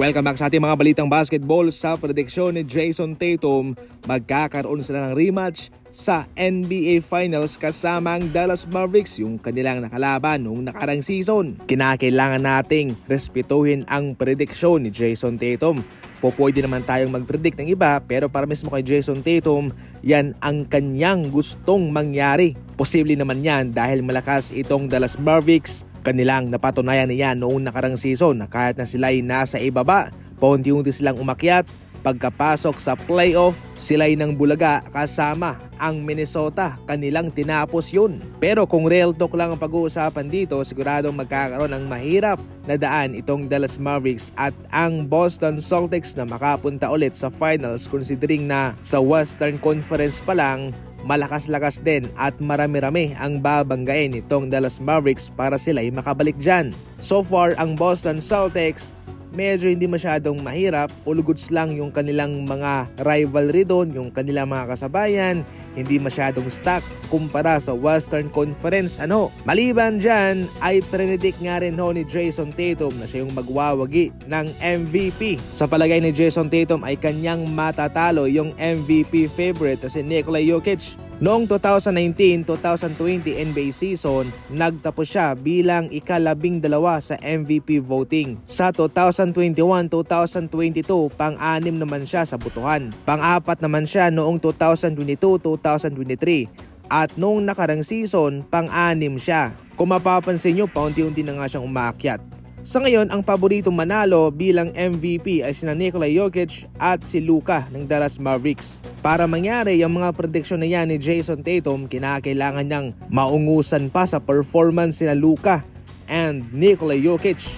Welcome back sa ating mga balitang basketball. Sa prediksyon ni Jason Tatum, magkakaroon sila ng rematch sa NBA Finals kasama ang Dallas Mavericks, yung kanilang nakalaban noong nakarang season. Kinakailangan nating respetuhin ang prediksyon ni Jason Tatum. Po pwede naman tayong mag-predict ng iba pero para mismo kay Jason Tatum, yan ang kanyang gustong mangyari. Posible naman yan dahil malakas itong Dallas Mavericks Kanilang napatunayan niya noong nakarang season na kahit na sila ay nasa ibaba, paunti-unti silang umakyat. Pagkapasok sa playoff, sila ay nang bulaga kasama ang Minnesota. Kanilang tinapos yun. Pero kung real talk lang ang pag-uusapan dito, siguradong magkakaroon ng mahirap na daan itong Dallas Mavericks at ang Boston Celtics na makapunta ulit sa finals considering na sa Western Conference pa lang malakas-lakas din at marami-rami ang babanggain nitong Dallas Mavericks para sila ay makabalik dyan. So far, ang Boston Celtics medyo hindi masyadong mahirap. Ulugods lang yung kanilang mga rivalry doon, yung kanilang mga kasabayan. Hindi masyadong stack kumpara sa Western Conference. Ano? Maliban dyan, ay predict nga rin ho ni Jason Tatum na siya yung magwawagi ng MVP. Sa palagay ni Jason Tatum ay kanyang matatalo yung MVP favorite na si Nikola Jokic Noong 2019-2020 NBA season, nagtapos siya bilang ikalabing dalawa sa MVP voting. Sa 2021-2022, pang-anim naman siya sa butuhan. Pang-apat naman siya noong 2022-2023 at noong nakarang season, pang-anim siya. Kung mapapansin nyo, paunti-unti na nga siyang umakyat. Sa ngayon, ang paboritong manalo bilang MVP ay sina Nikola Jokic at si Luka ng Dallas Mavericks. Para mangyari ang mga prediksyon na yan ni Jason Tatum, kinakailangan niyang maungusan pa sa performance sina Luka and Nikola Jokic.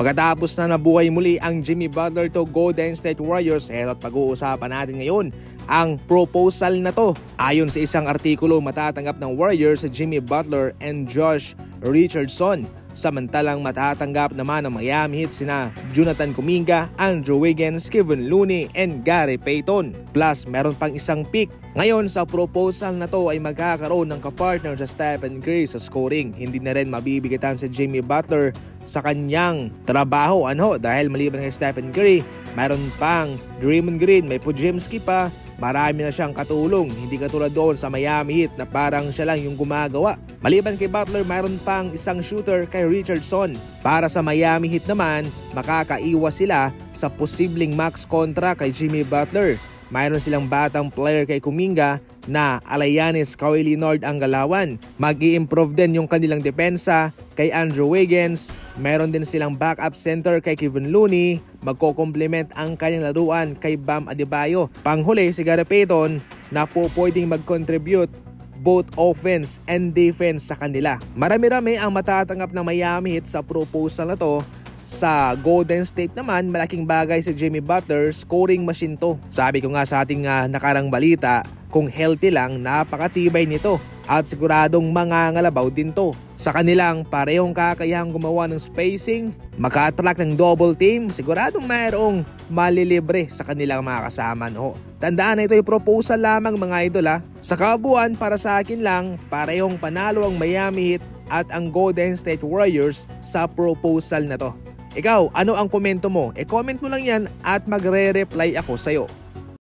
Pagkatapos na nabuhay muli ang Jimmy Butler to Golden State Warriors, eto at pag-uusapan natin ngayon ang proposal na to. Ayon sa isang artikulo, matatanggap ng Warriors Jimmy Butler and Josh Richardson Samantalang matatanggap naman ng Miami Heat sina Jonathan Kuminga, Andrew Wiggins, Kevin Looney, and Gary Payton. Plus, meron pang isang pick. Ngayon sa proposal na to ay magkakaroon ng kapartner sa Stephen Curry sa scoring. Hindi na rin mabibigatan si Jimmy Butler sa kanyang trabaho ano dahil maliban kay Stephen Curry, mayroon pang Draymond Green, may Pujemski pa, Marami na siyang katulong, hindi katulad doon sa Miami Heat na parang siya lang yung gumagawa. Maliban kay Butler, mayroon pang isang shooter kay Richardson. Para sa Miami Heat naman, makakaiwas sila sa posibleng max kontra kay Jimmy Butler. Mayroon silang batang player kay Kuminga na Alayanis Kawhi Leonard ang galawan. mag improve din yung kanilang depensa kay Andrew Wiggins. Meron din silang backup center kay Kevin Looney. Magko-complement ang kanyang laruan kay Bam Adebayo. Panghuli si Gary Payton na po pwedeng mag-contribute both offense and defense sa kanila. Marami-rami ang matatanggap ng Miami Heat sa proposal na to sa Golden State naman, malaking bagay si Jimmy Butler, scoring machine to. Sabi ko nga sa ating uh, nakarang balita, kung healthy lang, napakatibay nito at siguradong mangangalabaw din to. Sa kanilang parehong kakayahang gumawa ng spacing, makatrack ng double team, siguradong mayroong malilibre sa kanilang mga kasama. No? Tandaan na ito ay proposal lamang mga idol ha. Sa kabuuan para sa akin lang, parehong panalo ang Miami Heat at ang Golden State Warriors sa proposal na to. Ikaw, ano ang komento mo? E-comment mo lang yan at magre-reply ako sa'yo.